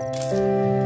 Música